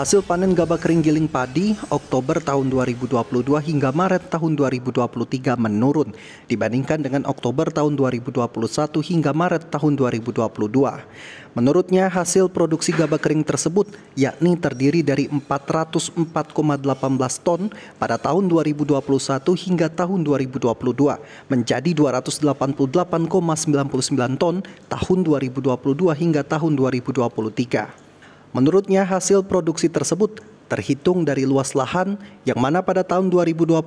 Hasil panen gabah kering giling padi Oktober tahun 2022 hingga Maret tahun 2023 menurun dibandingkan dengan Oktober tahun 2021 hingga Maret tahun 2022. Menurutnya hasil produksi gabah kering tersebut yakni terdiri dari 404,18 ton pada tahun 2021 hingga tahun 2022 menjadi 288,99 ton tahun 2022 hingga tahun 2023. Menurutnya hasil produksi tersebut terhitung dari luas lahan yang mana pada tahun 2021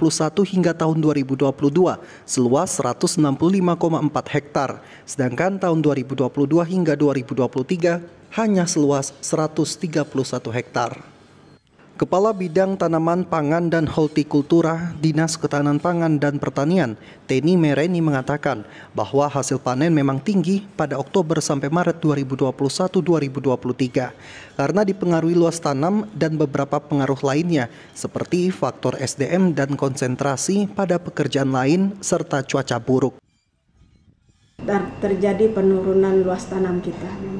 hingga tahun 2022 seluas 165,4 hektar, sedangkan tahun 2022 hingga 2023 hanya seluas 131 hektar. Kepala Bidang Tanaman Pangan dan Hortikultura Dinas Ketahanan Pangan dan Pertanian, Teni Mereni mengatakan bahwa hasil panen memang tinggi pada Oktober sampai Maret 2021-2023 karena dipengaruhi luas tanam dan beberapa pengaruh lainnya seperti faktor SDM dan konsentrasi pada pekerjaan lain serta cuaca buruk. Terjadi penurunan luas tanam kita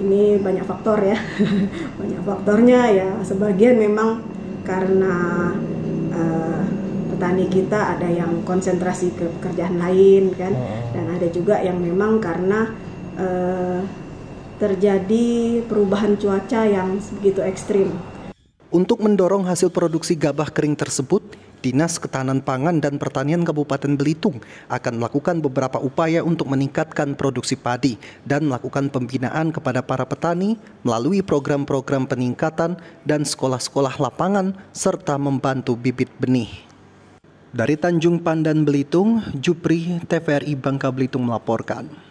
ini banyak faktor ya banyak faktornya ya sebagian memang karena uh, petani kita ada yang konsentrasi ke pekerjaan lain kan oh. dan ada juga yang memang karena uh, terjadi perubahan cuaca yang begitu ekstrim. Untuk mendorong hasil produksi gabah kering tersebut, Dinas Ketahanan Pangan dan Pertanian Kabupaten Belitung akan melakukan beberapa upaya untuk meningkatkan produksi padi dan melakukan pembinaan kepada para petani melalui program-program peningkatan dan sekolah-sekolah lapangan serta membantu bibit benih. Dari Tanjung Pandan Belitung, Jupri TVRI Bangka Belitung melaporkan.